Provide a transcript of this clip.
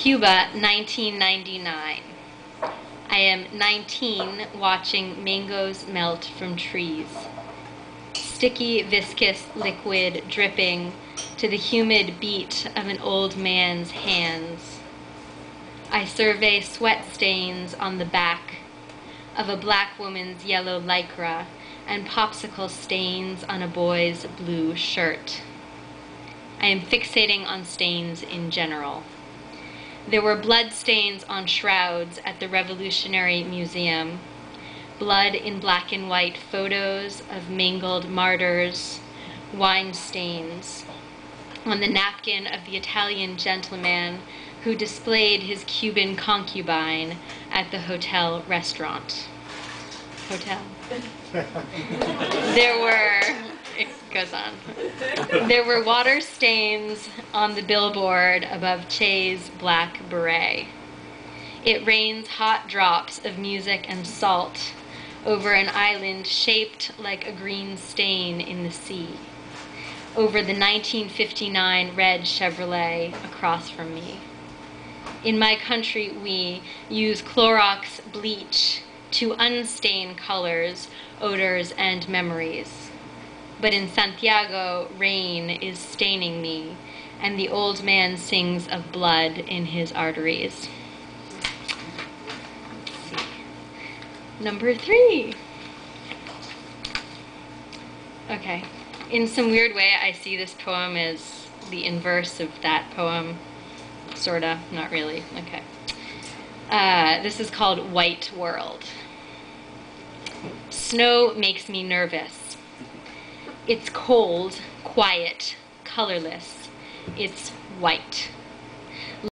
Cuba, 1999. I am 19 watching mangoes melt from trees. Sticky, viscous liquid dripping to the humid beat of an old man's hands. I survey sweat stains on the back of a black woman's yellow lycra and popsicle stains on a boy's blue shirt. I am fixating on stains in general. There were blood stains on shrouds at the Revolutionary Museum, blood in black and white photos of mangled martyrs, wine stains on the napkin of the Italian gentleman who displayed his Cuban concubine at the hotel restaurant. Hotel. there were it goes on. There were water stains on the billboard above Che's black beret. It rains hot drops of music and salt over an island shaped like a green stain in the sea, over the 1959 red Chevrolet across from me. In my country, we use Clorox bleach to unstain colors, odors, and memories. But in Santiago, rain is staining me, and the old man sings of blood in his arteries. Number three. Okay. In some weird way, I see this poem as the inverse of that poem. Sorta, not really. Okay. Uh, this is called White World. Snow makes me nervous. It's cold, quiet, colorless. It's white.